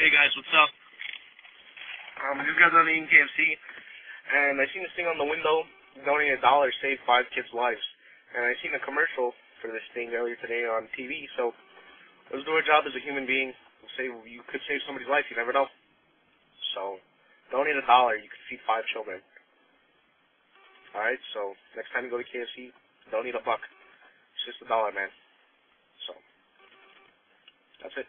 Hey guys, what's up? Um, these guys on eating KFC, and I seen this thing on the window, donate a dollar, save five kids' lives. And I seen a commercial for this thing earlier today on TV, so let's do our job as a human being. Say you could save somebody's life, you never know. So, donate a dollar, you could feed five children. Alright, so next time you go to KFC, need a buck. It's just a dollar, man. So, that's it.